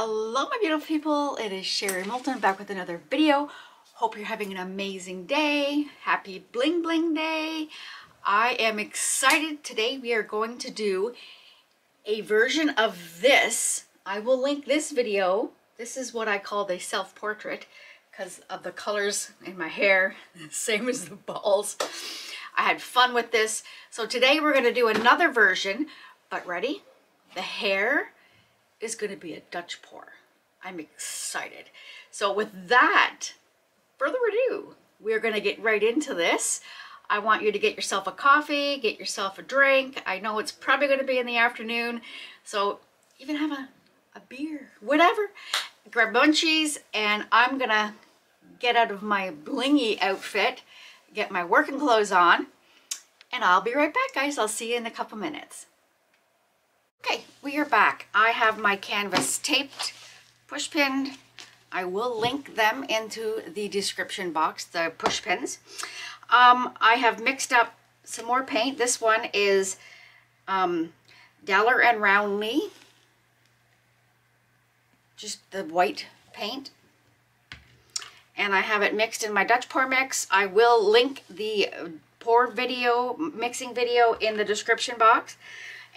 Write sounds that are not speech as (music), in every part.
Hello my beautiful people, it is Sherry Moulton back with another video. Hope you're having an amazing day. Happy bling bling day. I am excited today we are going to do a version of this. I will link this video. This is what I call the self-portrait because of the colors in my hair, (laughs) same as the balls. I had fun with this. So today we're going to do another version, but ready? The hair is going to be a Dutch pour. I'm excited. So with that, further ado, we're going to get right into this. I want you to get yourself a coffee, get yourself a drink. I know it's probably going to be in the afternoon, so even have a, a beer, whatever. Grab munchies, and I'm going to get out of my blingy outfit, get my working clothes on, and I'll be right back, guys. I'll see you in a couple minutes. Okay, we are back. I have my canvas taped, push pinned. I will link them into the description box, the push pins. Um, I have mixed up some more paint. This one is um, and Rowney, just the white paint. And I have it mixed in my Dutch pour mix. I will link the pour video, mixing video in the description box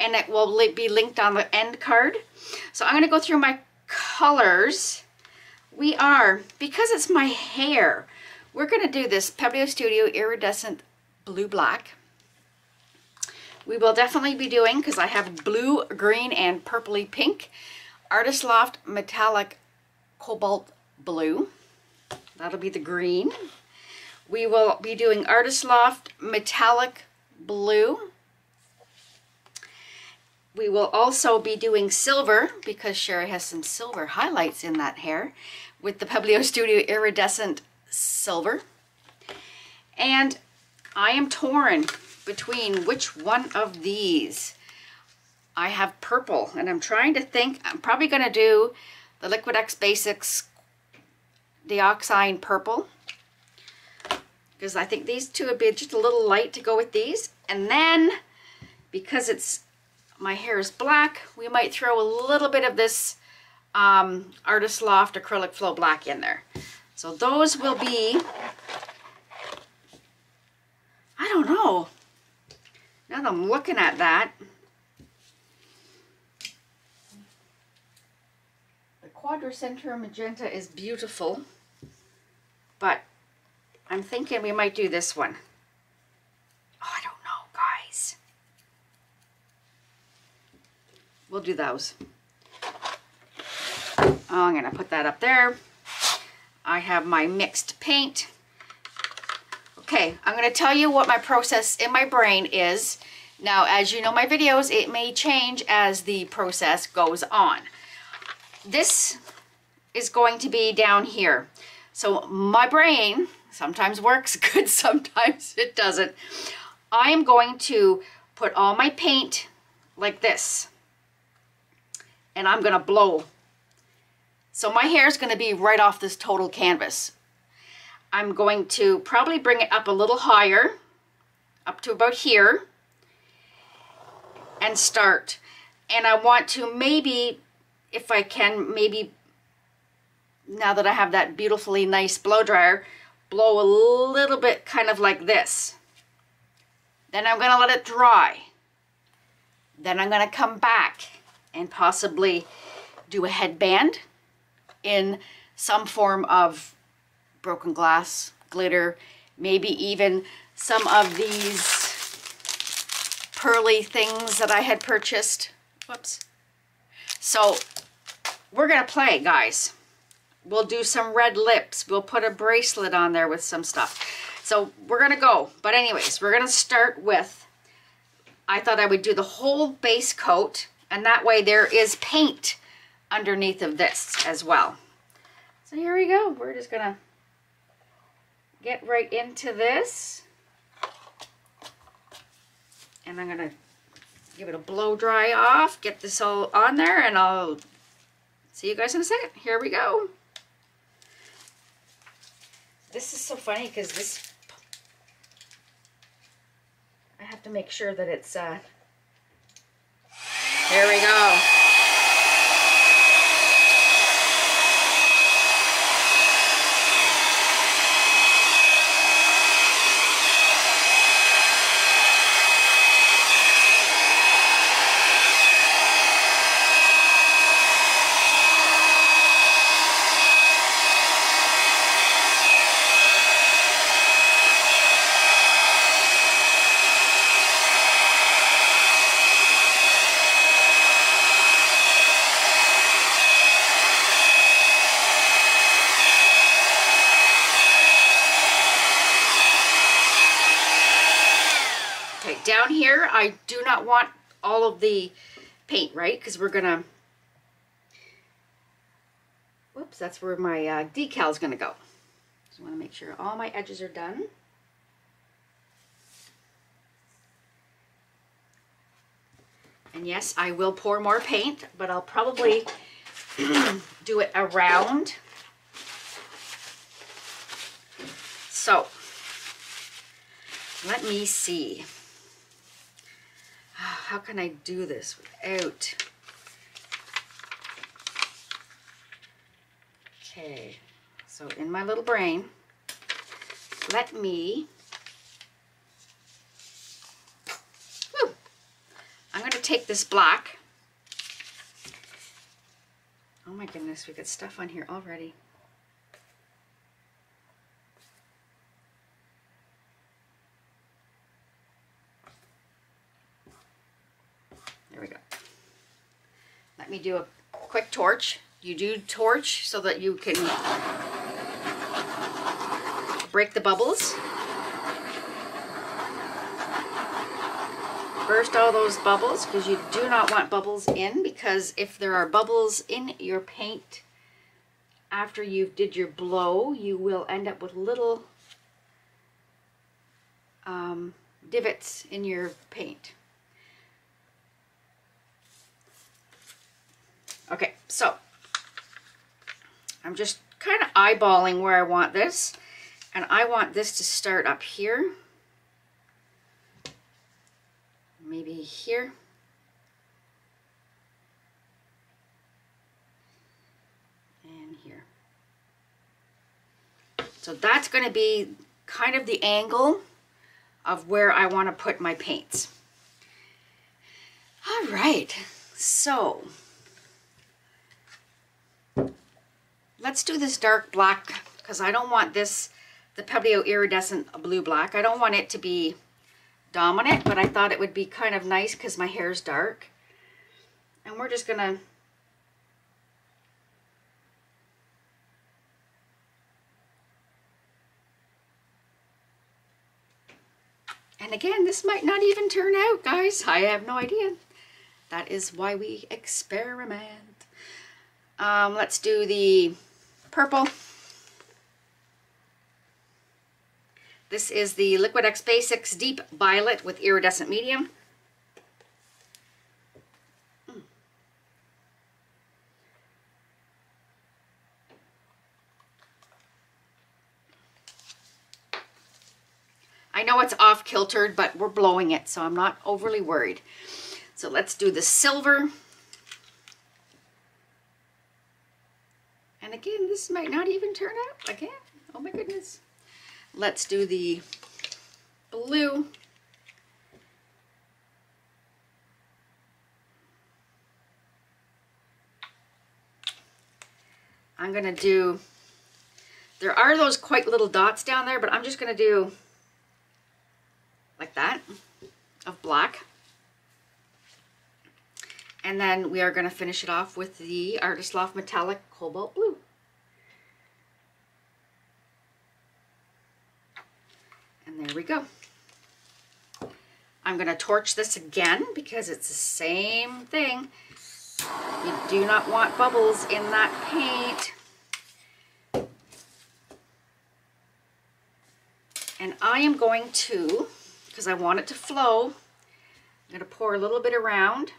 and it will be linked on the end card. So I'm going to go through my colors. We are, because it's my hair, we're going to do this Pebeo Studio Iridescent Blue Black. We will definitely be doing, because I have blue, green, and purpley pink, Artist Loft Metallic Cobalt Blue. That'll be the green. We will be doing Artist Loft Metallic Blue. We will also be doing silver because Sherry has some silver highlights in that hair with the Pebeo (laughs) Studio Iridescent Silver. And I am torn between which one of these. I have purple and I'm trying to think, I'm probably going to do the Liquitex Basics Dioxazine Purple because I think these two would be just a little light to go with these. And then because it's my hair is black, we might throw a little bit of this um, Artist Loft Acrylic Flow Black in there. So those will be, I don't know, now that I'm looking at that, the Quadricentra Magenta is beautiful, but I'm thinking we might do this one. Oh, I don't know, guys. We'll do those. Oh, I'm going to put that up there. I have my mixed paint. Okay, I'm going to tell you what my process in my brain is. Now, as you know my videos, it may change as the process goes on. This is going to be down here. So my brain sometimes works (laughs) good, sometimes it doesn't. I am going to put all my paint like this. And I'm to blow so my hair is to be right off this total canvas. I'm going to probably bring it up a little higher, up to about here, and start. And I want to maybe, if I can, maybe, now that I have that beautifully nice blow dryer, blow a little bit kind of like this. Then I'm to let it dry. Then I'm to come back and possibly do a headband in some form of broken glass, glitter, maybe even some of these pearly things that I had purchased. Whoops. So we're going to play, guys. We'll do some red lips. We'll put a bracelet on there with some stuff. So we're going to go. But anyways, we're going to start with, I thought I would do the whole base coat. And that way there is paint underneath of this as well. So here we go. We're just going to get right into this. And I'm going to give it a blow dry off, get this all on there, and I'll see you guys in a second. Here we go. This is so funny because this, I have to make sure that it's, uh, here we go. Down here, I do not want all of the paint, right? Because we're going to, whoops, that's where my uh, decal is going to go. Just want to make sure all my edges are done. And yes, I will pour more paint, but I'll probably (clears throat) do it around. So, let me see. (sighs) How can I do this without? Okay, so in my little brain, let me I'm going to take this black. Oh my goodness, we got stuff on here already. There we go. Let me do a quick torch. You do torch so that you can break the bubbles. burst all those bubbles because you do not want bubbles in because if there are bubbles in your paint after you did your blow, you will end up with little um, divots in your paint. Okay, so I'm just kind of eyeballing where I want this. And I want this to start up here. maybe here. And here. So that's going to be kind of the angle of where I want to put my paints. All right, so let's do this dark black because I don't want this, the Pebeo Iridescent Blue Black, I don't want it to be dominant, but I thought it would be kind of nice because my hair is dark. And we're just going to And again, this might not even turn out, guys. I have no idea. That is why we experiment. Um, let's do the purple. This is the Liquitex Basics Deep Violet with Iridescent Medium. I know it's off kiltered, but we're blowing it, so I'm not overly worried. So let's do the silver. And again, this might not even turn out again. Oh my goodness. Let's do the blue. I'm going to do, there are those quite little dots down there, but I'm just going to do like that of black. And then we are going to finish it off with the Artist Loft Metallic Cobalt Blue. And there we go. I'm going to torch this again because it's the same thing. You do not want bubbles in that paint. And I am going to, because I want it to flow, I'm going to pour a little bit around.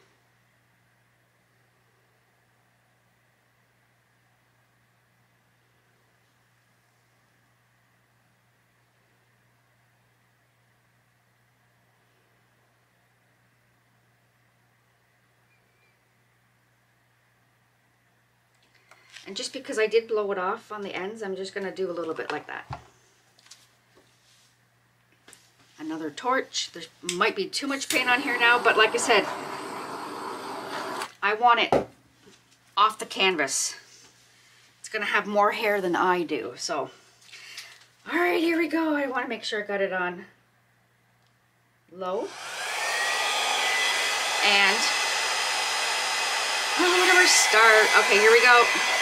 And just because I did blow it off on the ends, I'm just going to do a little bit like that. Another torch. There might be too much paint on here now, but like I said, I want it off the canvas. It's going to have more hair than I do. So, all right, here we go. I want to make sure I got it on low. And our start. Okay, here we go.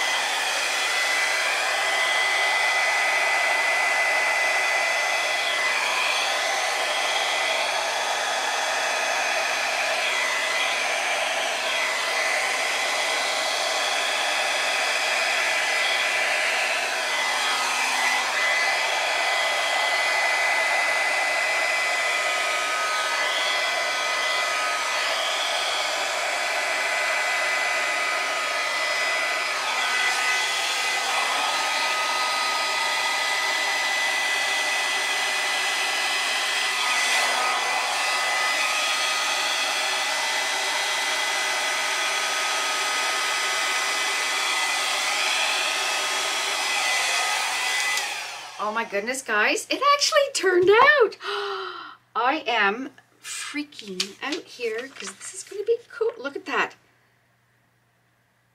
Oh my goodness, guys. It actually turned out. (gasps) I am freaking out here because this is going to be cool. Look at that.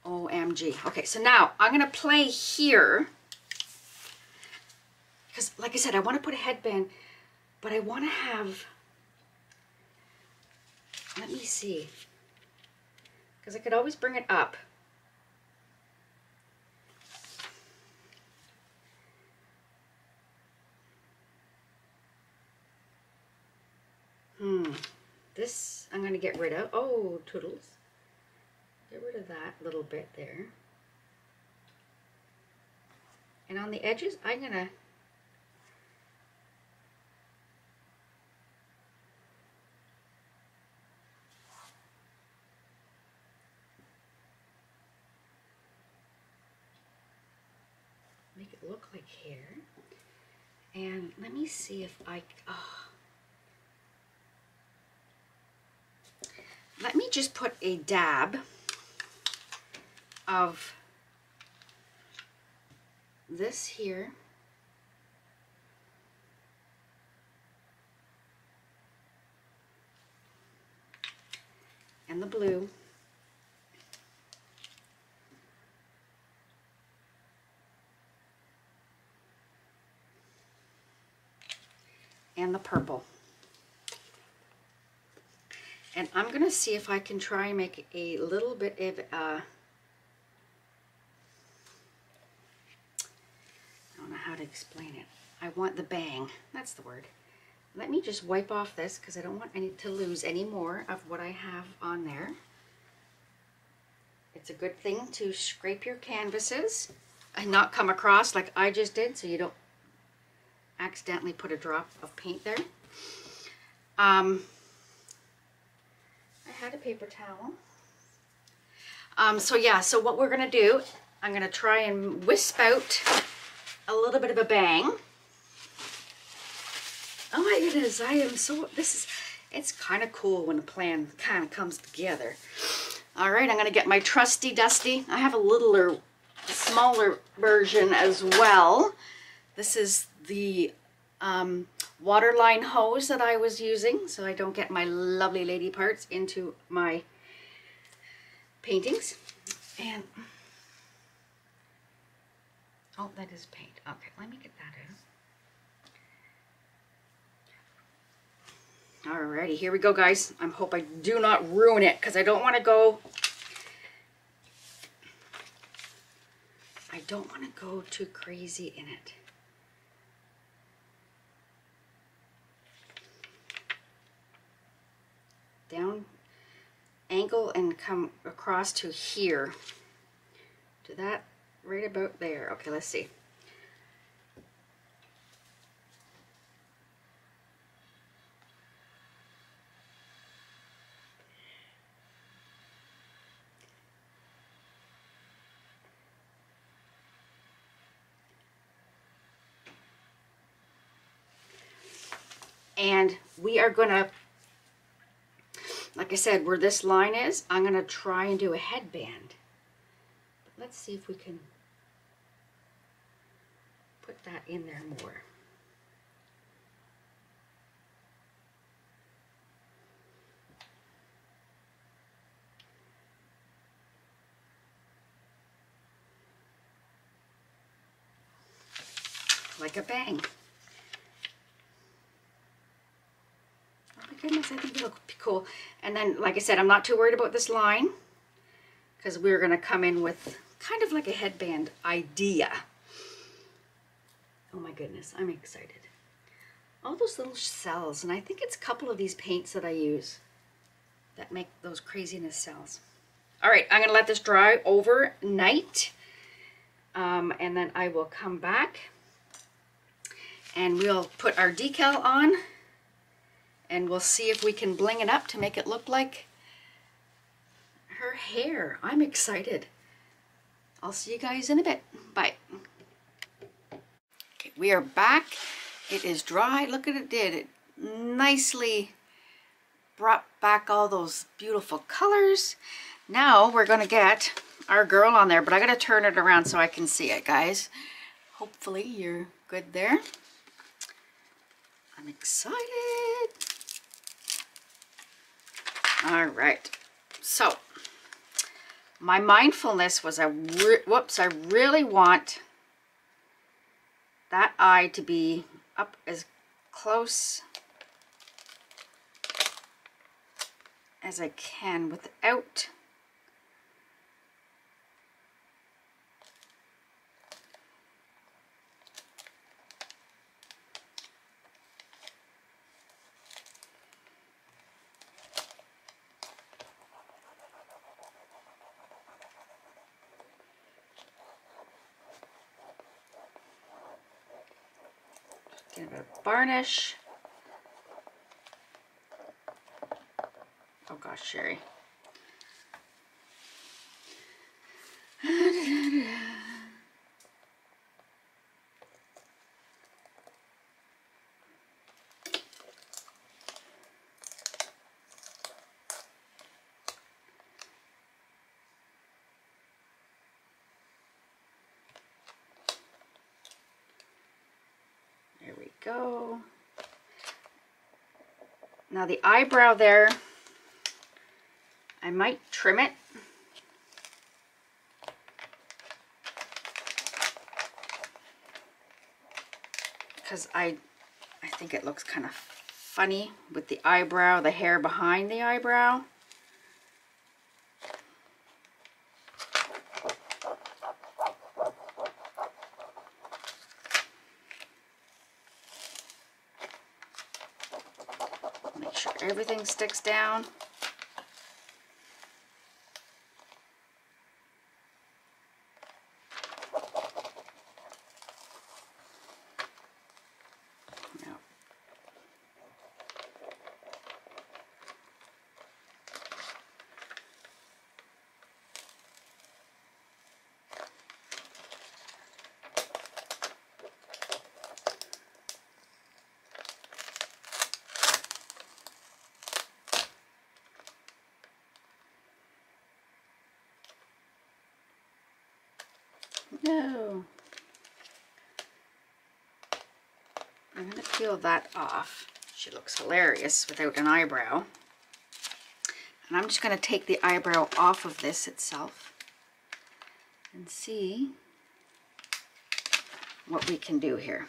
OMG. Okay, so now I'm going to play here. Because, like I said, I want to put a headband, but I want to have... Let me see. Because I could always bring it up. Hmm. This I'm going to get rid of. Oh, toodles. Get rid of that little bit there. And on the edges, I'm going to make it look like hair. And let me see if I, oh, let me just put a dab of this here. And the blue. And the purple. And I'm going to see if I can try and make a little bit of, uh, I don't know how to explain it. I want the bang. That's the word. Let me just wipe off this because I don't want any to lose any more of what I have on there. It's a good thing to scrape your canvases and not come across like I just did so you don't accidentally put a drop of paint there. Um, had a paper towel. Um, so yeah, so what we're gonna do, I'm gonna try and wisp out a little bit of a bang. Oh my goodness, I am so, this is, it's kind of cool when a plan kind of comes together. All right, I'm gonna get my trusty dusty. I have a littler, smaller version as well. This is the um, waterline hose that I was using so I don't get my lovely lady parts into my paintings. And, oh, that is paint. Okay, let me get that out. Alrighty, here we go, guys. I hope I do not ruin it because I don't want to go... I don't want to go too crazy in it. Down angle and come across to here. To that right about there. Okay let's see. And we are going to like I said, where this line is, I'm going to try and do a headband. But let's see if we can put that in there more. Like a bang. Goodness, I think it'll be cool. And then, like I said, I'm not too worried about this line because we're going to come in with kind of like a headband idea. Oh my goodness, I'm excited. All those little cells, and I think it's a couple of these paints that I use that make those craziness cells. All right, I'm going to let this dry overnight. Um, and then I will come back and we'll put our decal on and we'll see if we can bling it up to make it look like her hair. I'm excited. I'll see you guys in a bit. Bye. Okay, we are back. It is dry. Look at it did. It nicely brought back all those beautiful colors. Now we're going to get our girl on there, but I got to turn it around so I can see it, guys. Hopefully you're good there. I'm excited. All right, so my mindfulness was a whoops, I really want that eye to be up as close as I can without Get bit of varnish. Oh gosh, Sherry. There we go. Now the eyebrow there, I might trim it. Because I, I think it looks kind of funny with the eyebrow, the hair behind the eyebrow. Make sure everything sticks down. Now, No. I'm going to peel that off. She looks hilarious without an eyebrow. And I'm just going to take the eyebrow off of this itself and see what we can do here.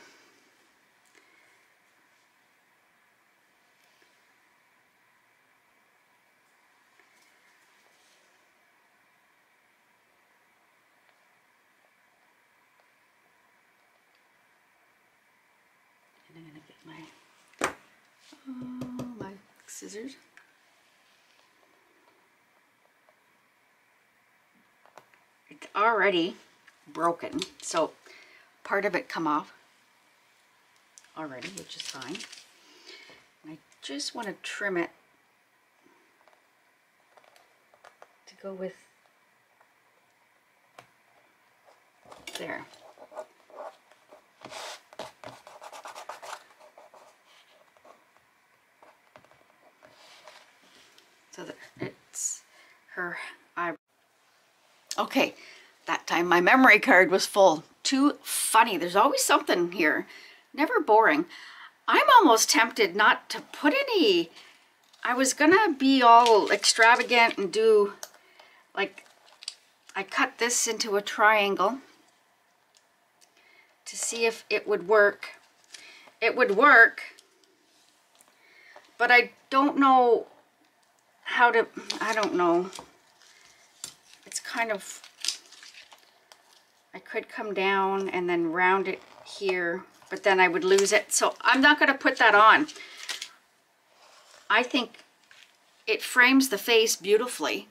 And I'm gonna get my oh, my scissors. It's already broken, so part of it come off already, which is fine. I just want to trim it to go with there. so that it's her eye. Okay, that time my memory card was full. Too funny. There's always something here. Never boring. I'm almost tempted not to put any. I was gonna be all extravagant and do like I cut this into a triangle to see if it would work. It would work, but I don't know how to, I don't know. It's kind of, I could come down and then round it here, but then I would lose it. So I'm not going to put that on. I think it frames the face beautifully.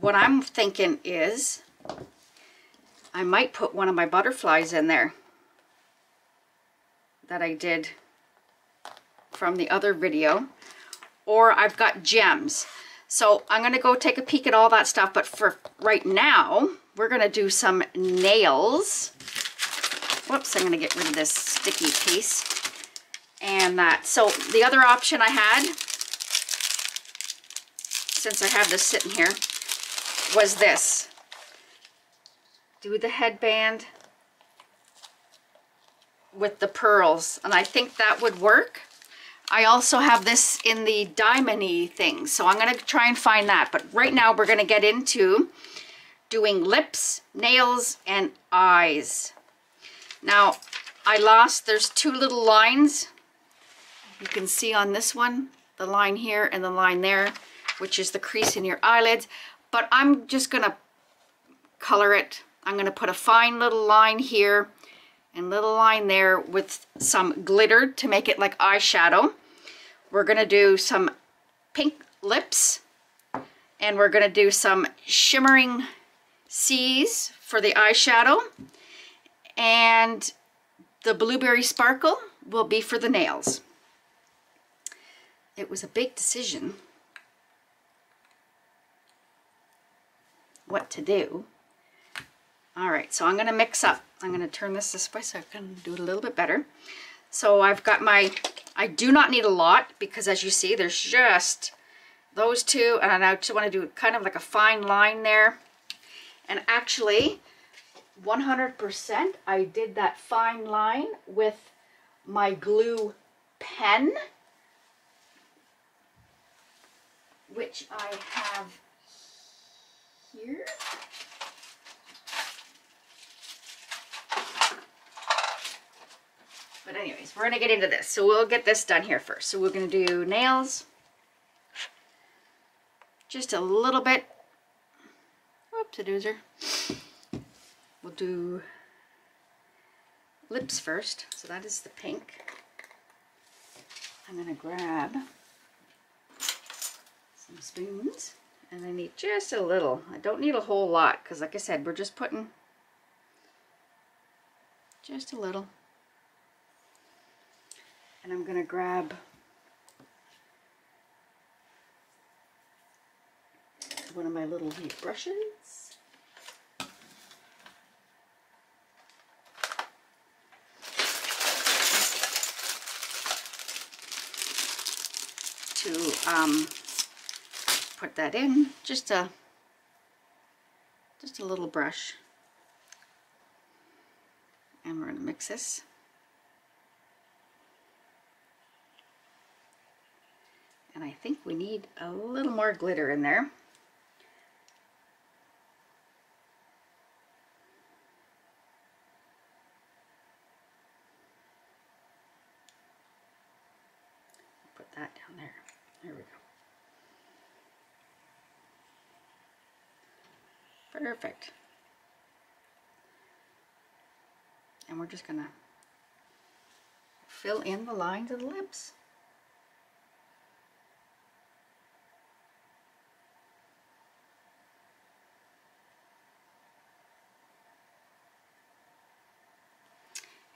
What I'm thinking is I might put one of my butterflies in there that I did from the other video or I've got gems. So I'm gonna go take a peek at all that stuff, but for right now, we're gonna do some nails. Whoops, I'm gonna get rid of this sticky piece. And that, so the other option I had, since I have this sitting here, was this. Do the headband with the pearls and I think that would work. I also have this in the diamondy thing, so I'm gonna try and find that. But right now we're gonna get into doing lips, nails, and eyes. Now, I lost, there's two little lines. You can see on this one, the line here and the line there, which is the crease in your eyelids. But I'm just gonna color it. I'm gonna put a fine little line here and little line there with some glitter to make it like eyeshadow. We're gonna do some pink lips and we're gonna do some shimmering seas for the eyeshadow and the blueberry sparkle will be for the nails. It was a big decision what to do. All right, so I'm gonna mix up. I'm gonna turn this this way so I can do it a little bit better. So I've got my, I do not need a lot because as you see, there's just those two and I just wanna do kind of like a fine line there. And actually, 100% I did that fine line with my glue pen, which I have here. But anyways, we're going to get into this. So we'll get this done here first. So we're going to do nails. Just a little bit. Doozer. We'll do lips first. So that is the pink. I'm going to grab some spoons. And I need just a little. I don't need a whole lot because like I said, we're just putting just a little. And I'm going to grab one of my little brushes. To um, put that in, just a just a little brush. And we're going to mix this. And I think we need a little more glitter in there. Put that down there. There we go. Perfect. And we're just going to fill in the lines of the lips.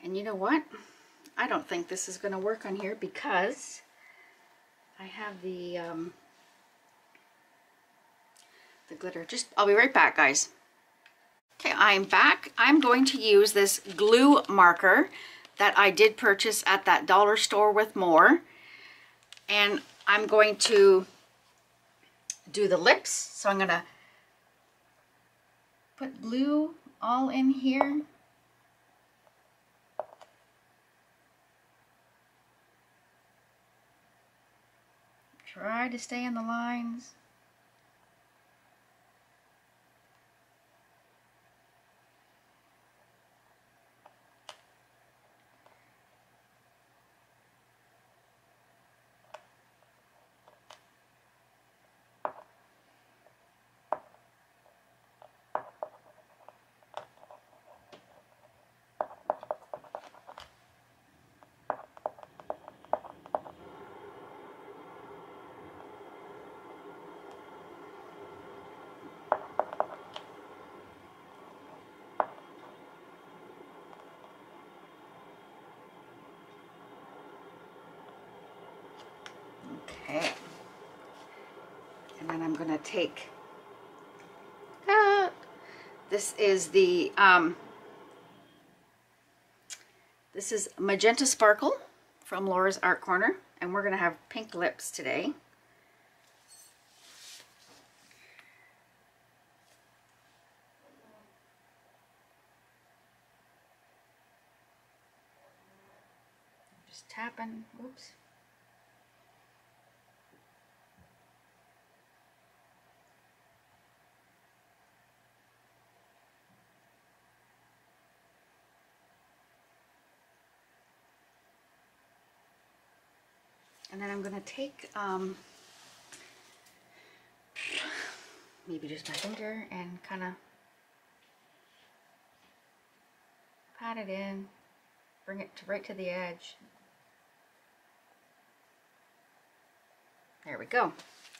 And you know what? I don't think this is going to work on here because I have the um, the glitter. Just, I'll be right back, guys. Okay, I'm back. I'm going to use this glue marker that I did purchase at that dollar store with more. And I'm going to do the lips. So I'm going to put glue all in here. Try to stay in the lines. Okay. And then I'm going to take, uh, this is the, um, this is Magenta Sparkle from Laura's Art Corner. And we're going to have pink lips today. Just tapping. Oops. And then I'm going to take um, maybe just my finger and kind of pat it in, bring it to, right to the edge. There we go.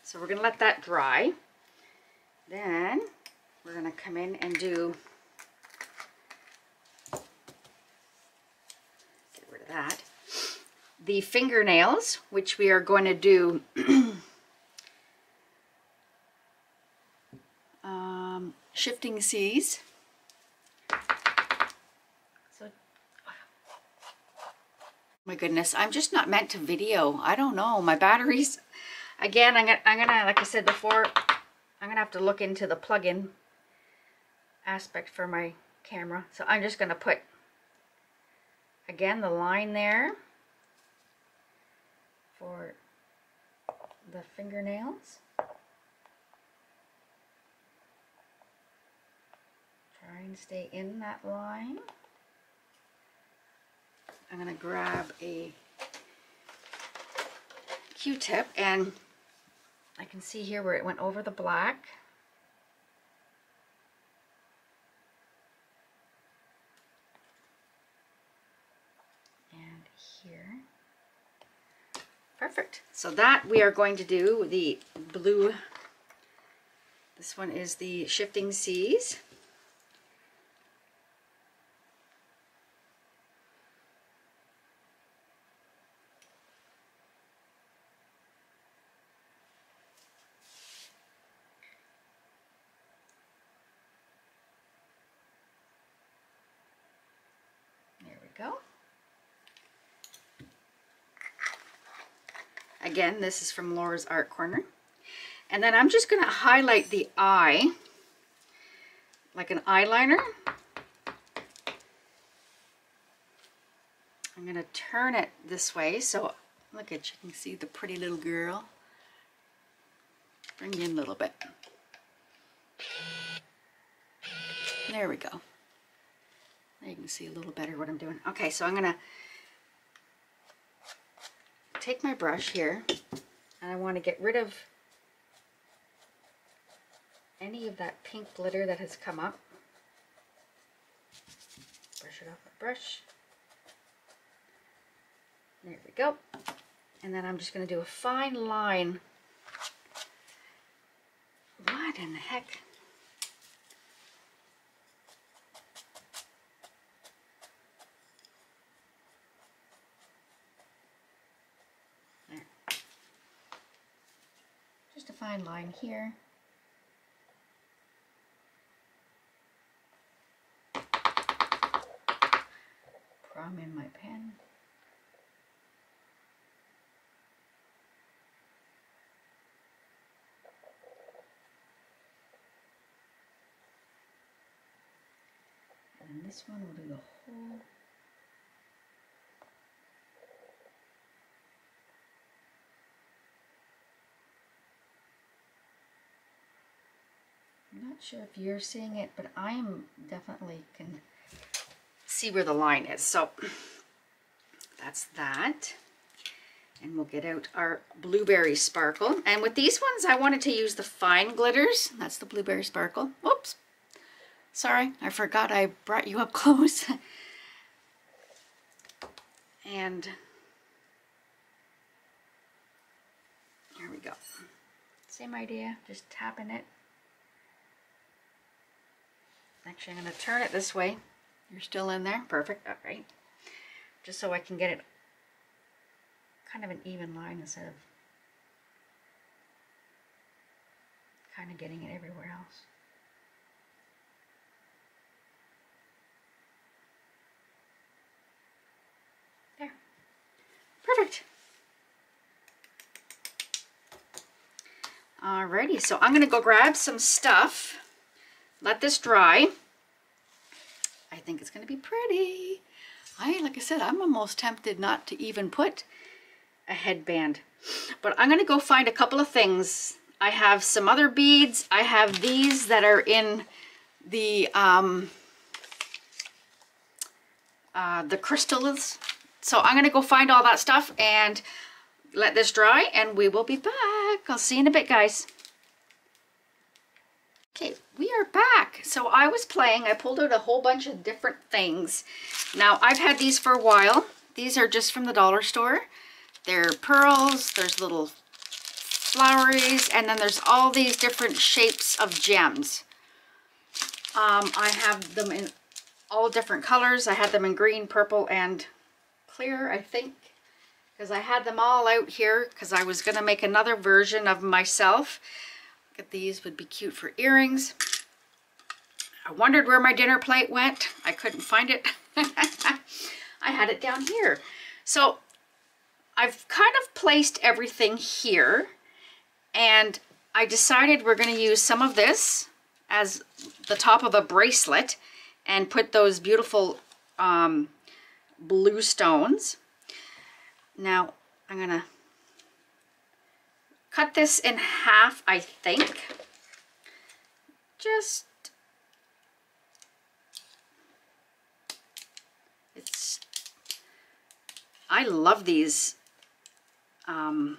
So we're going to let that dry. Then we're going to come in and do, get rid of that, the fingernails, which we are going to do (clears throat) um, shifting seas. So, my goodness, I'm just not meant to video. I don't know. My batteries, (laughs) again, I'm gonna, I'm gonna, like I said before, I'm gonna have to look into the plug-in aspect for my camera. So I'm just gonna put, again, the line there for the fingernails. Try and stay in that line. I'm going to grab a Q-tip and I can see here where it went over the black. And here. Perfect. So that we are going to do the blue, this one is the Shifting Seas. There we go. Again, this is from Laura's Art Corner. And then I'm just going to highlight the eye like an eyeliner. I'm going to turn it this way so look at you can see the pretty little girl. Bring in a little bit. There we go. Now you can see a little better what I'm doing. Okay, so I'm going to take my brush here and I want to get rid of any of that pink glitter that has come up. Brush it off with brush. There we go. And then I'm just going to do a fine line. What in the heck? Line here. Prom in my pen. And this one will do the whole sure if you're seeing it, but I'm definitely can see where the line is. So that's that. And we'll get out our blueberry sparkle. And with these ones, I wanted to use the fine glitters. That's the blueberry sparkle. Whoops. Sorry, I forgot I brought you up (laughs) close. and here we go. Same idea, just tapping it. Actually, I'm going to turn it this way. You're still in there? Perfect. All right. Just so I can get it kind of an even line instead of kind of getting it everywhere else. There. Perfect. Alrighty, so I'm going to go grab some stuff. Let this dry. I think it's going to be pretty. I, like I said, I'm almost tempted not to even put a headband. But I'm going to go find a couple of things. I have some other beads. I have these that are in the, um, uh, the crystals. So I'm going to go find all that stuff and let this dry and we will be back. I'll see you in a bit, guys. Okay, we are back. So I was playing, I pulled out a whole bunch of different things. Now I've had these for a while. These are just from the dollar store. They're pearls, there's little floweries, and then there's all these different shapes of gems. Um, I have them in all different colors. I had them in green, purple, and clear, I think. Because I had them all out here because I was going to make another version of myself these would be cute for earrings. I wondered where my dinner plate went. I couldn't find it. (laughs) I had it down here. So I've kind of placed everything here and I decided we're going to use some of this as the top of a bracelet and put those beautiful um, blue stones. Now I'm going to cut this in half, I think. Just, it's, I love these um,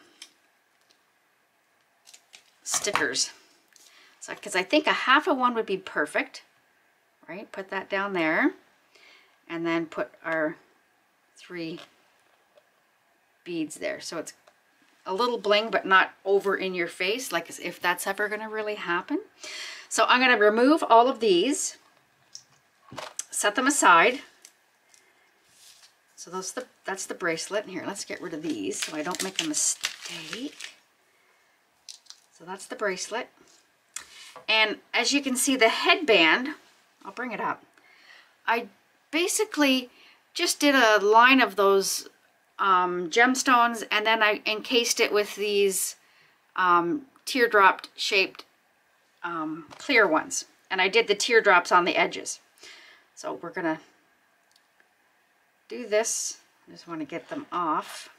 stickers. So, because I think a half of one would be perfect, right? Put that down there and then put our three beads there. So it's a little bling, but not over in your face, like as if that's ever going to really happen. So I'm going to remove all of these, set them aside. So those the, that's the bracelet. Here, let's get rid of these so I don't make a mistake. So that's the bracelet. And as you can see, the headband, I'll bring it up. I basically just did a line of those um, gemstones and then I encased it with these um, teardrop shaped um, clear ones. And I did the teardrops on the edges. So we're going to do this. I just want to get them off.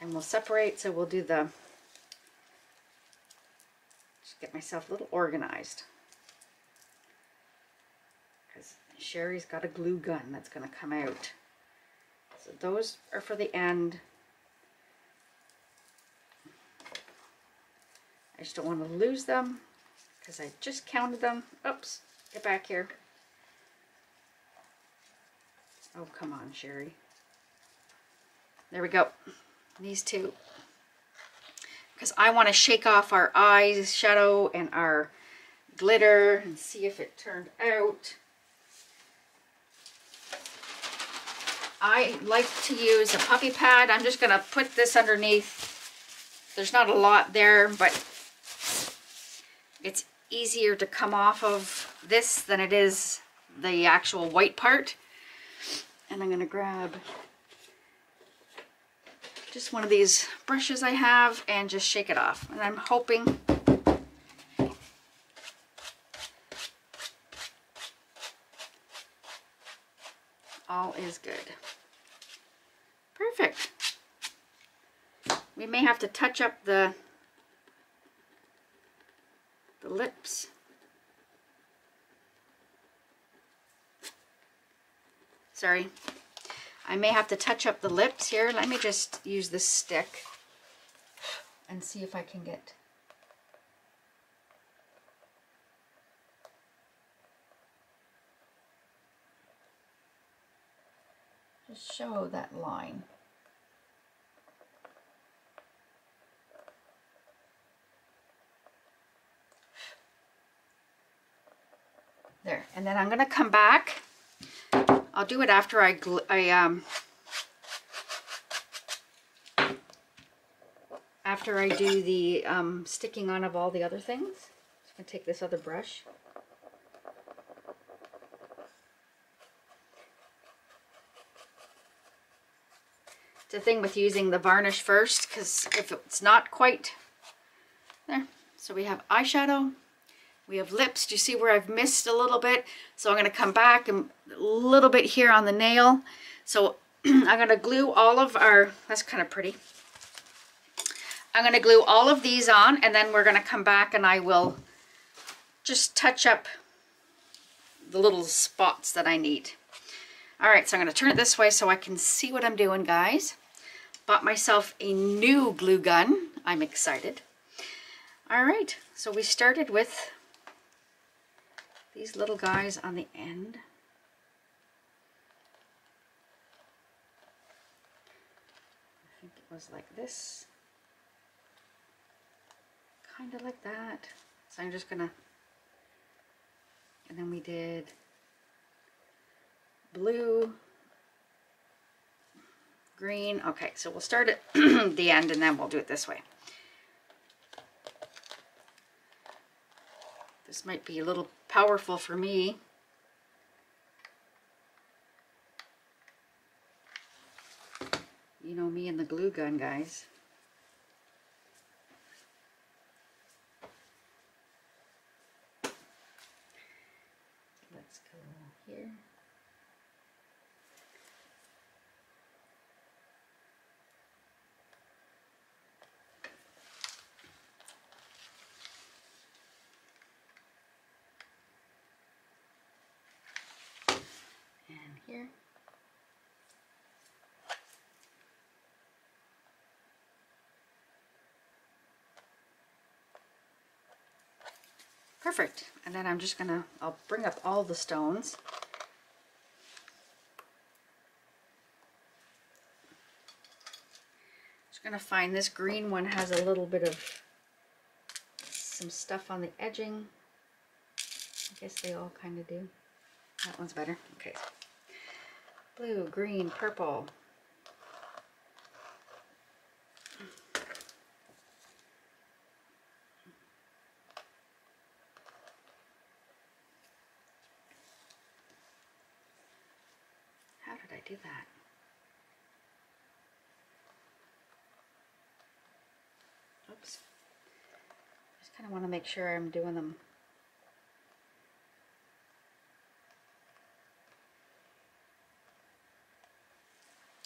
And we'll separate, so we'll do the, just get myself a little organized. Sherry's got a glue gun that's going to come out. So those are for the end. I just don't want to lose them because I just counted them. Oops, get back here. Oh, come on, Sherry. There we go. These two. Because I want to shake off our eyes shadow and our glitter and see if it turned out. I like to use a puppy pad. I'm just going to put this underneath. There's not a lot there, but it's easier to come off of this than it is the actual white part. And I'm going to grab just one of these brushes I have and just shake it off. And I'm hoping all is good. Perfect. We may have to touch up the the lips. Sorry. I may have to touch up the lips here. Let me just use this stick and see if I can get just show that line. There, and then I'm going to come back. I'll do it after I, I um, after I do the um, sticking on of all the other things. I'm to take this other brush. the thing with using the varnish first because if it's not quite there. So we have eyeshadow, We have lips. Do you see where I've missed a little bit? So I'm going to come back and a little bit here on the nail. So (clears throat) I'm going to glue all of our, that's kind of pretty. I'm going to glue all of these on and then we're going to come back and I will just touch up the little spots that I need. All right, so I'm going to turn it this way so I can see what I'm doing, guys. Bought myself a new glue gun. I'm excited. All right, so we started with these little guys on the end. I think it was like this. Kind of like that. So I'm just gonna, and then we did blue, green. Okay, so we'll start at (clears throat) the end and then we'll do it this way. This might be a little powerful for me. You know me and the glue gun, guys. Let's go here. And here. Perfect. And then I'm just gonna, I'll bring up all the stones. Just gonna find this green one has a little bit of some stuff on the edging. I guess they all kind of do. That one's better. Okay. Blue, green, purple. How did I do that? Oops. Just kind of want to make sure I'm doing them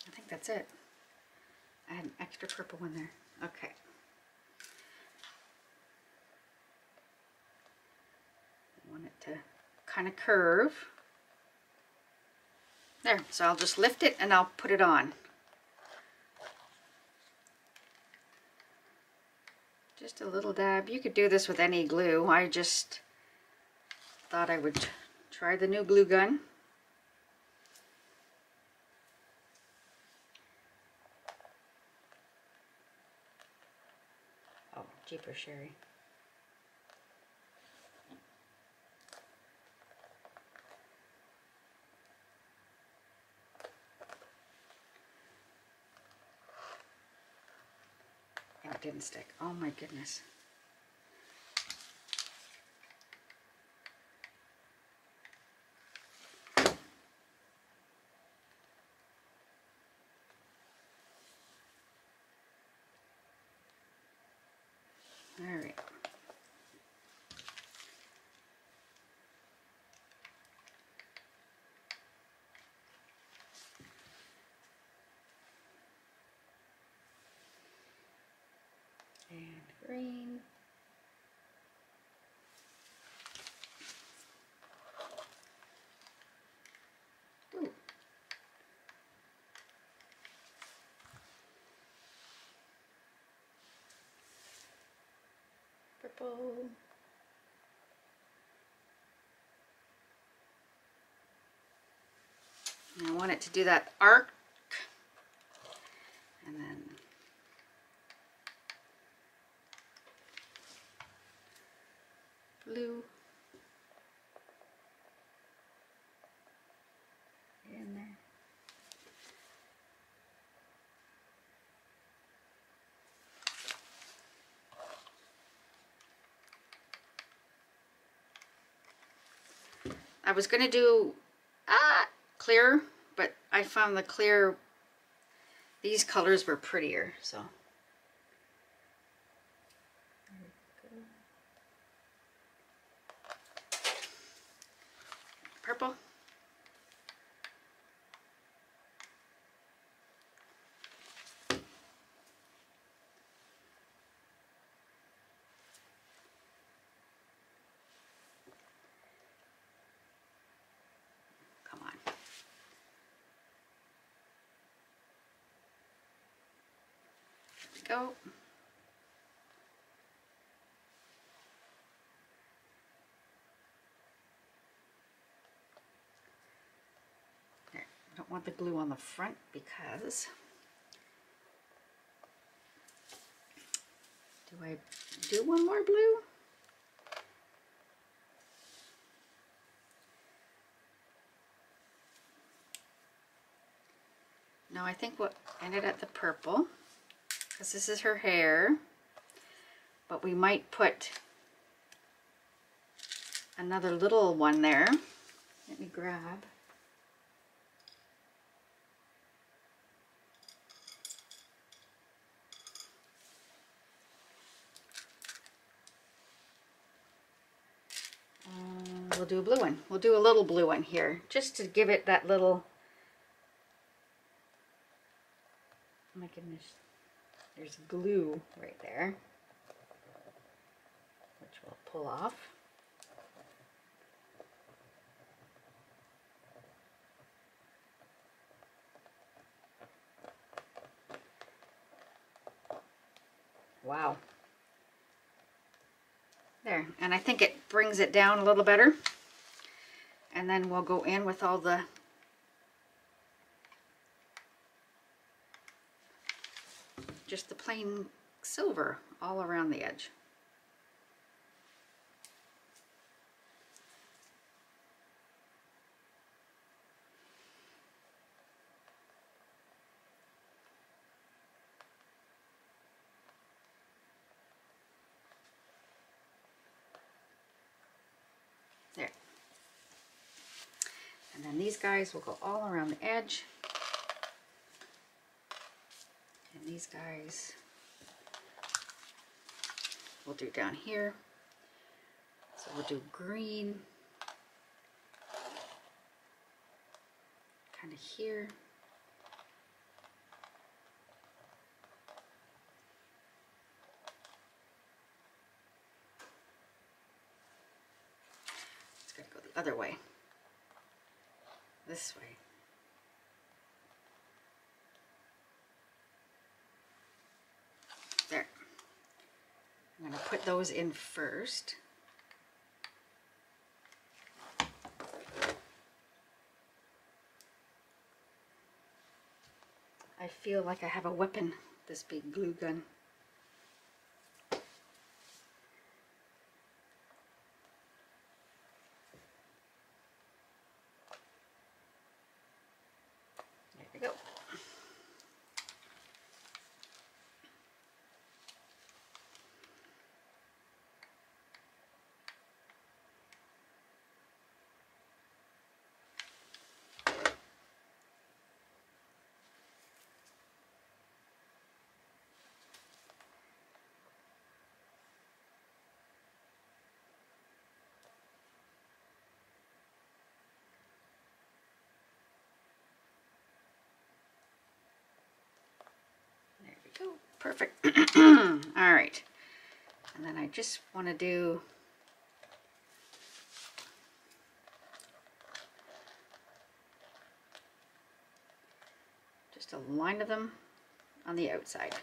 I think that's it. I had an extra purple one there. Okay. I want it to kind of curve. There, so I'll just lift it and I'll put it on. Just a little dab. You could do this with any glue. I just thought I would try the new glue gun. Oh, Jeeper Sherry. Didn't stick. Oh my goodness. All right. Green. Purple. I want it to do that arc blue in there. I was going to do ah, clear, but I found the clear, these colors were prettier, so. purple. Come on. There we Oh. go. There, I don't want the glue on the front because do I do one more blue? No, I think what ended at the purple because this is her hair, but we might put another little one there. Let me grab. Um, we'll do a blue one. We'll do a little blue one here, just to give it that little. Oh my goodness, there's glue right there, which we'll pull off. Wow. There, and I think it brings it down a little better. And then we'll go in with all the just the plain silver all around the edge. There. And then these guys will go all around the edge. And these guys we'll do down here. So we'll do green kind of here. It's to go the other way. This way. There. I'm going to put those in first. I feel like I have a weapon, this big glue gun. There we go. There we go. Perfect. (clears throat) All right. And then I just want to do just a line of them on the outside.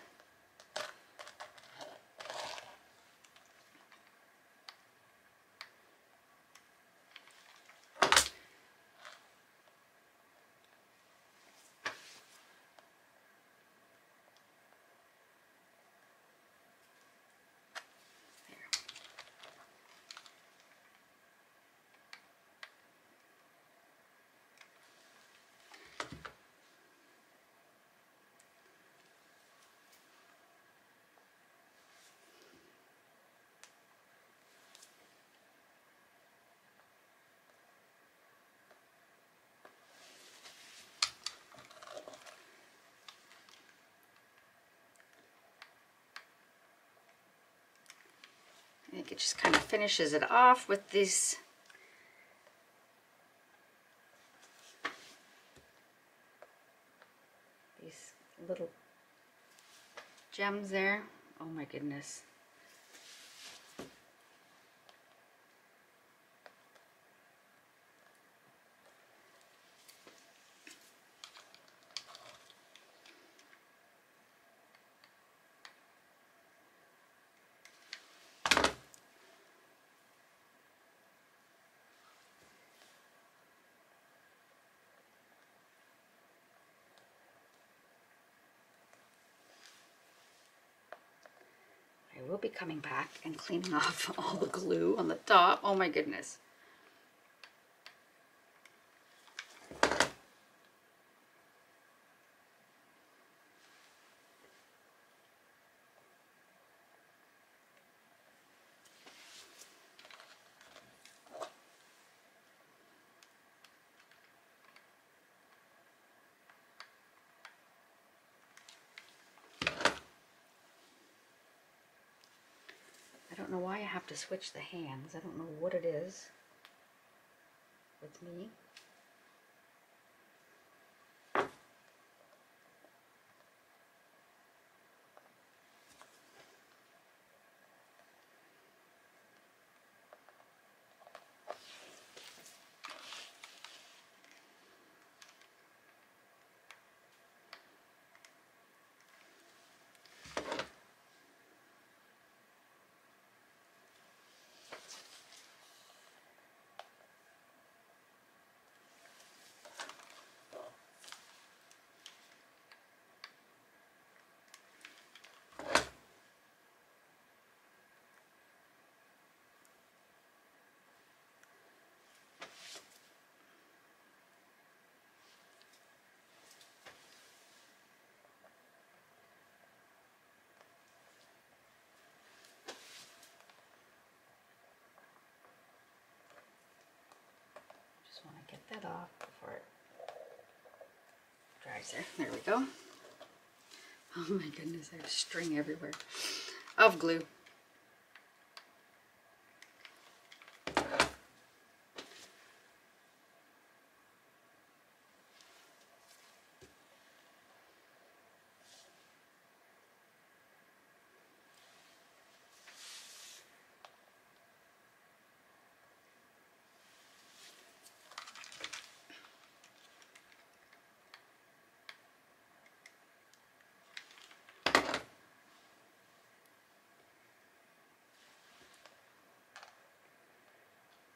think it just kind of finishes it off with this these little gems there. Oh my goodness. Coming back and cleaning off (laughs) all the glue on the top. Oh my goodness. Know why I have to switch the hands. I don't know what it is with me. Get that off before it dries there. There we go. Oh my goodness, there's string everywhere of glue.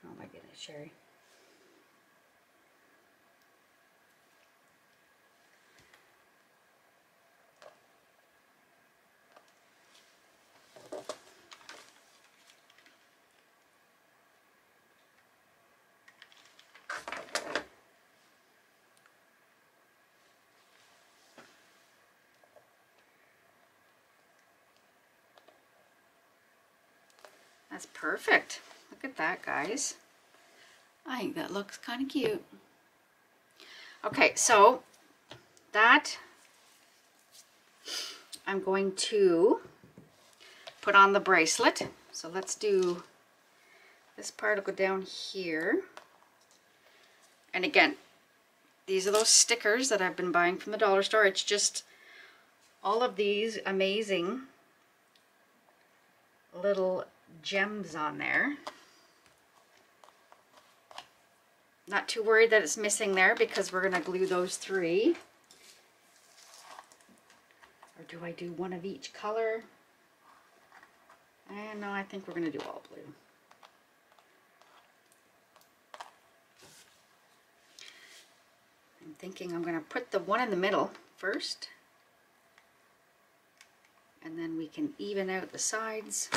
Oh my goodness, Sherry. That's perfect. Look at that, guys. I think that looks kind of cute. Okay, so that I'm going to put on the bracelet. So let's do, this part will go down here. And again, these are those stickers that I've been buying from the dollar store. It's just all of these amazing little gems on there. Not too worried that it's missing there because we're going to glue those three. Or do I do one of each color? And no, I think we're going to do all blue. I'm thinking I'm going to put the one in the middle first. And then we can even out the sides.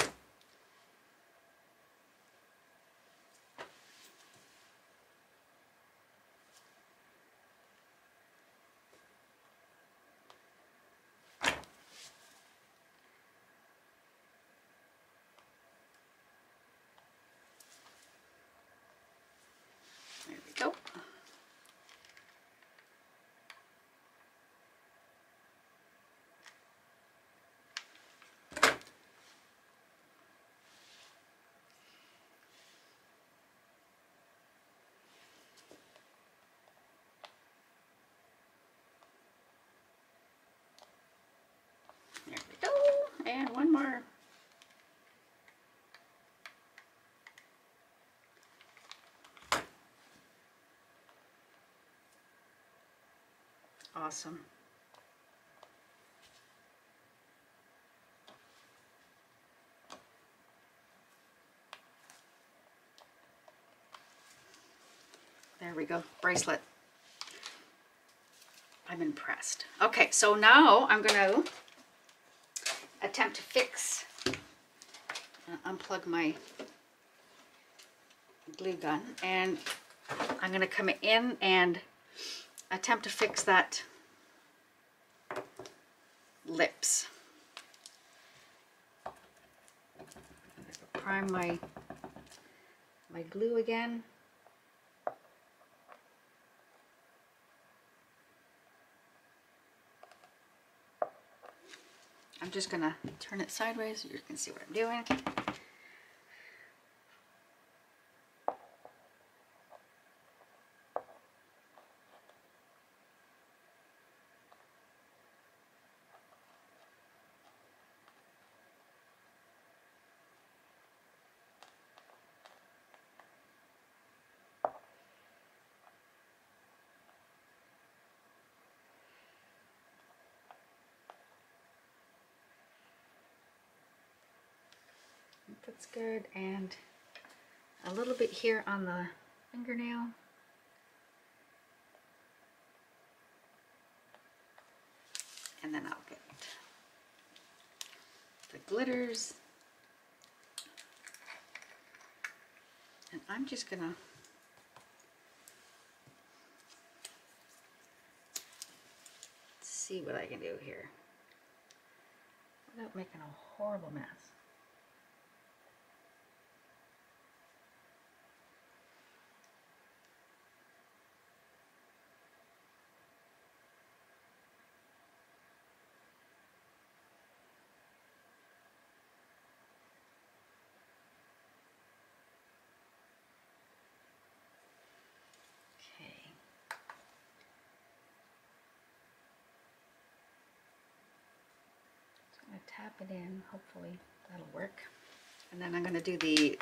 There we go. And one more. Awesome. There we go, bracelet. I'm impressed. Okay, so now I'm gonna attempt to fix, uh, unplug my glue gun and I'm gonna come in and attempt to fix that lips. Prime my my glue again. I'm just gonna turn it sideways so you can see what I'm doing. That's good. And a little bit here on the fingernail. And then I'll get the glitters. And I'm just gonna see what I can do here without making a horrible mess. Tap it in. Hopefully that'll work. And then I'm going to do the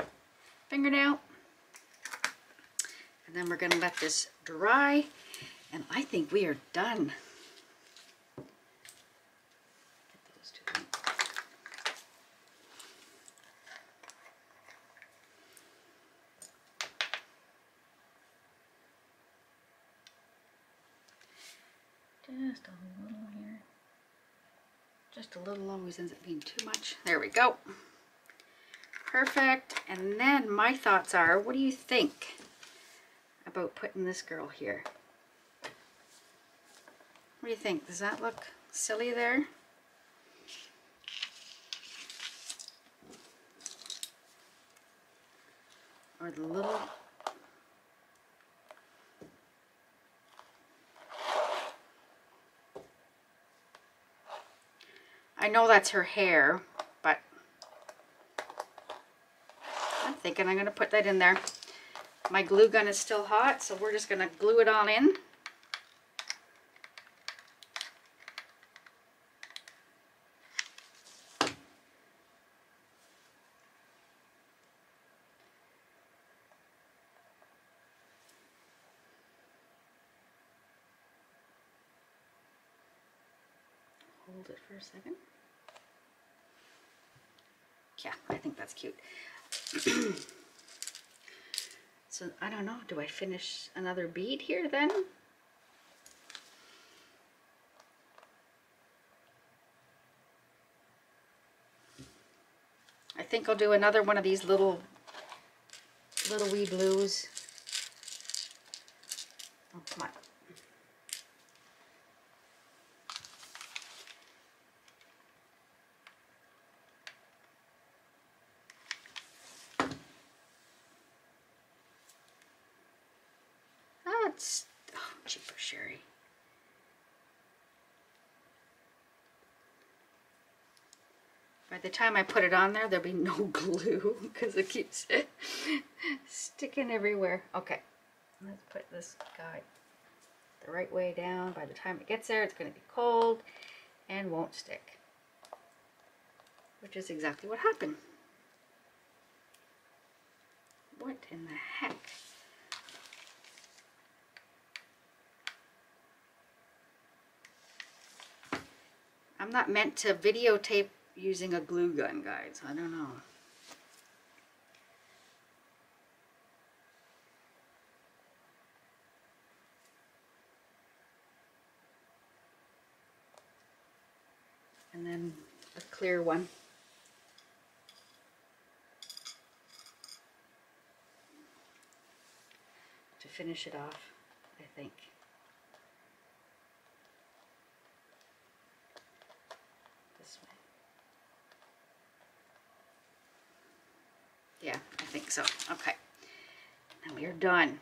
fingernail. And then we're going to let this dry. And I think we are done. Get those two things. Just a little here. Just a little always ends up being too much. There we go. Perfect. And then my thoughts are, what do you think about putting this girl here? What do you think? Does that look silly there? Or the little I know that's her hair, but I'm thinking I'm going to put that in there. My glue gun is still hot, so we're just going to glue it on in. Hold it for a second. Yeah, I think that's cute. (clears throat) so I don't know, do I finish another bead here then? I think I'll do another one of these little, little wee blues. Oh, come on. That's oh, cheaper sherry. By the time I put it on there, there'll be no (laughs) glue because it keeps (laughs) sticking everywhere. Okay, let's put this guy the right way down. By the time it gets there, it's going to be cold and won't stick. which is exactly what happened. What in the heck? I'm not meant to videotape using a glue gun, guys. I don't know. And then a clear one. To finish it off, I think. This way. Yeah, I think so. Okay. Now we are done.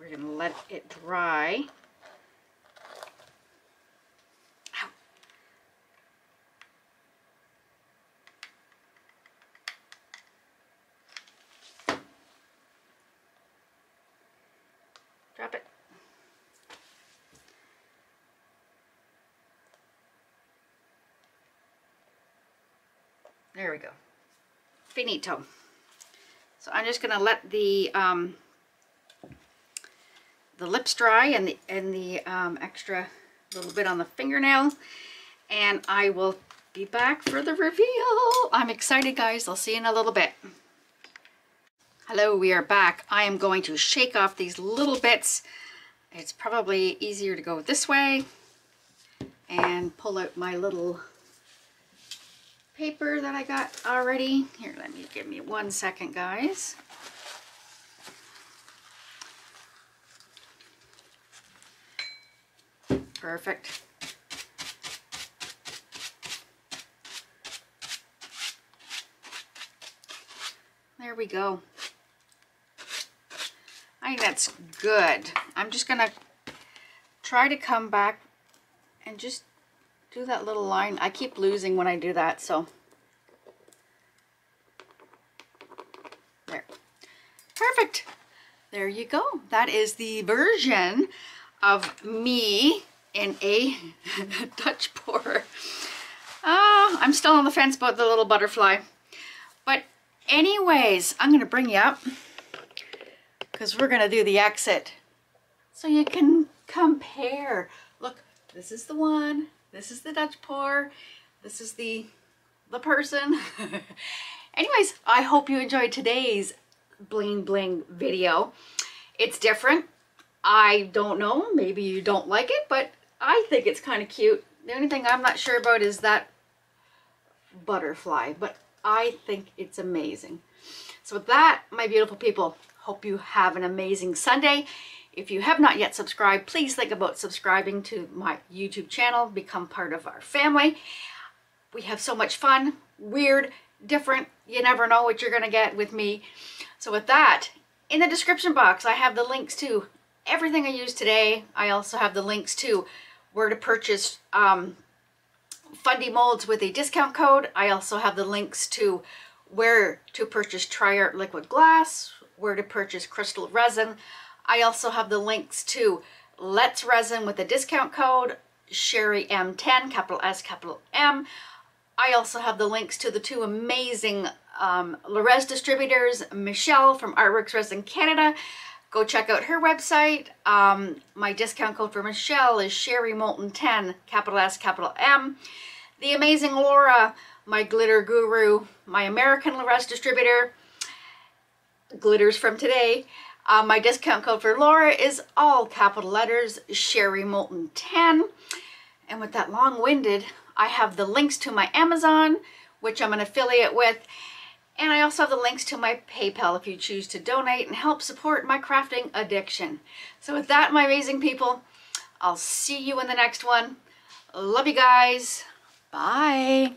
We're going to let it dry. Drop it. There we go. Finito. So I'm just gonna let the um, the lips dry and the and the um, extra little bit on the fingernail, and I will be back for the reveal. I'm excited, guys. I'll see you in a little bit. Hello, we are back. I am going to shake off these little bits. It's probably easier to go this way and pull out my little paper that I got already. Here, let me give me one second, guys. Perfect. There we go. I think that's good. I'm just gonna try to come back and just do that little line. I keep losing when I do that, so. There. Perfect. There you go. That is the version of me in a (laughs) Dutch pour. Uh, I'm still on the fence about the little butterfly. But anyways, I'm going to bring you up because we're going to do the exit so you can compare. Look, this is the one, this is the Dutch pour, this is the the person. (laughs) Anyways, I hope you enjoyed today's bling bling video. It's different. I don't know, maybe you don't like it, but I think it's kind of cute. The only thing I'm not sure about is that butterfly, but I think it's amazing. So with that, my beautiful people, hope you have an amazing Sunday. If you have not yet subscribed, please think about subscribing to my YouTube channel, become part of our family. We have so much fun, weird, different. You never know what you're going to get with me. So with that, in the description box, I have the links to everything I used today. I also have the links to where to purchase um, Fundy molds with a discount code. I also have the links to where to purchase TriArt liquid glass, where to purchase crystal resin. I also have the links to Let's Resin with a discount code, Sherry M10, capital S, capital M. I also have the links to the two amazing um, Le Rez distributors, Michelle from Artworks Resin Canada. Go check out her website. Um, my discount code for Michelle is Sherry Moulton 10, capital S, capital M. The amazing Laura, my glitter guru, my American Le Rez distributor, glitters from today. Uh, my discount code for Laura is all capital letters, Sherry Moulton 10. And with that long-winded, I have the links to my Amazon, which I'm an affiliate with. And I also have the links to my PayPal if you choose to donate and help support my crafting addiction. So with that, my amazing people, I'll see you in the next one. Love you guys. Bye.